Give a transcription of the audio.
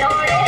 thôi